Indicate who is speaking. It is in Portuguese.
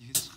Speaker 1: Isso.